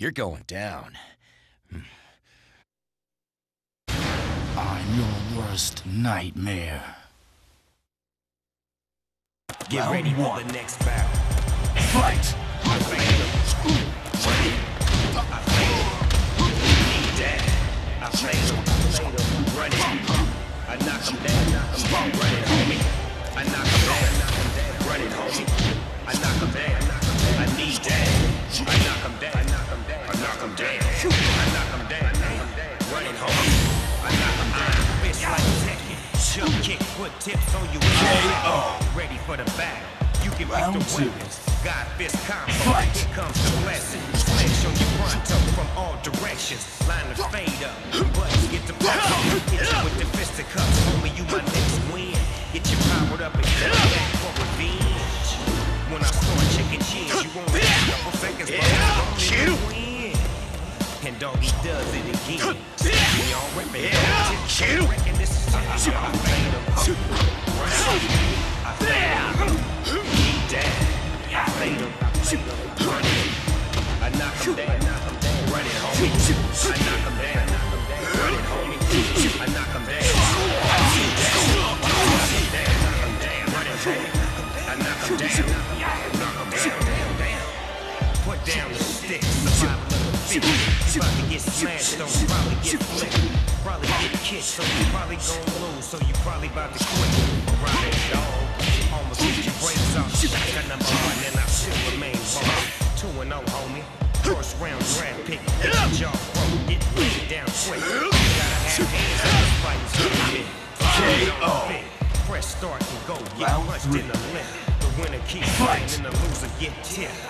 You're going down. I'm your worst nightmare. Get Round ready one. for the next battle. Fight! Foot tips on you. KO. Ready for the battle. You can Round pick the two. weapons. God fist combo. Fight. Here comes the blessing. Smash on your pronto from all directions. Line the fade up. Buttons get the power. Hit you with the fisticuffs. Homie, you my next win. Get you powered up and get back for revenge. When I start checking chins, you won't last a couple seconds, but it's only to win. And doggy does it again. We all reppin' yeah. Reckon this is it. I fade him. Down the stick. Survival of the fittest. About to get smashed, don't probably get flicked. Probably get kicked, so you probably gon' lose. So you probably about to quit. Ride it, dog. Almost get your brakes off. Shotgun number one, and I still remain boss. Two and oh, homie. First round draft pick. Hit your jaw, bro. Get laid down quick. Gotta have hands on the fight, so you KO. Press start and go. Get punched in the lip. The winner keep Fight. fighting and the loser get tipped.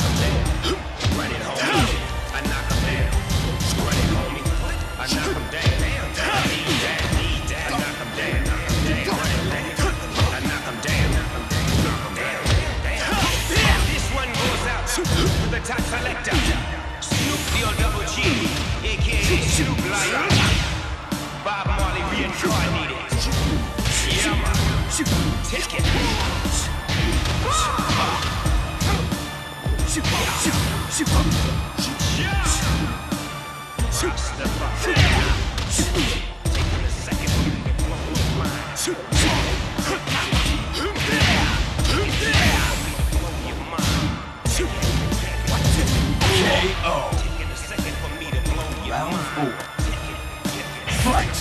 Take it. Taking a second for you to blow your mind. Blow your mind. KO. Taking a second for me to blow your Round mind. four. Take it, take it. Fight!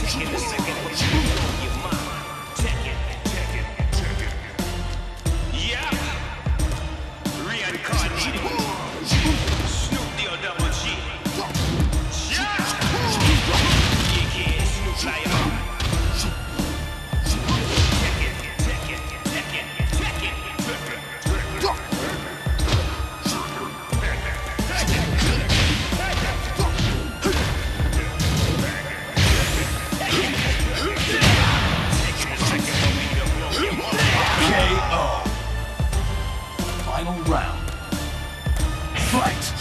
Taking a second for me to blow your mind. Fight!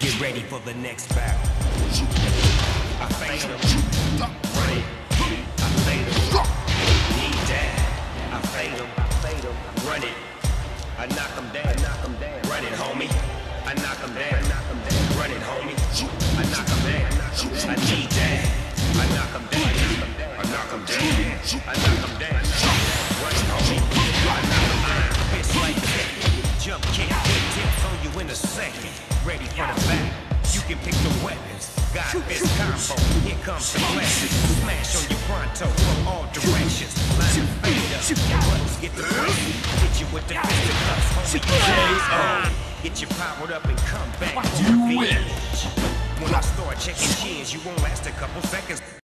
Get ready for the next battle. I Run it. I knock him down. Knock him down. Run it, homie. I knock him down. Knock him down. Run it, homie. I knock him down. I need that. I knock him down. I knock him down. I knock him down. Run it, homie. I knock him down. Fist like that. Jump kick. Quick tips on you in a second. Ready for the battle. You can pick the weapons. Fist combo. Here comes the blessing. Smash on your pronto from all directions. Line the fade up. Buttons get the blessing. Hit you with the fisticuffs. Homie, KO. Get you powered up and come back. You win. When I start checking chins, you won't last a couple seconds.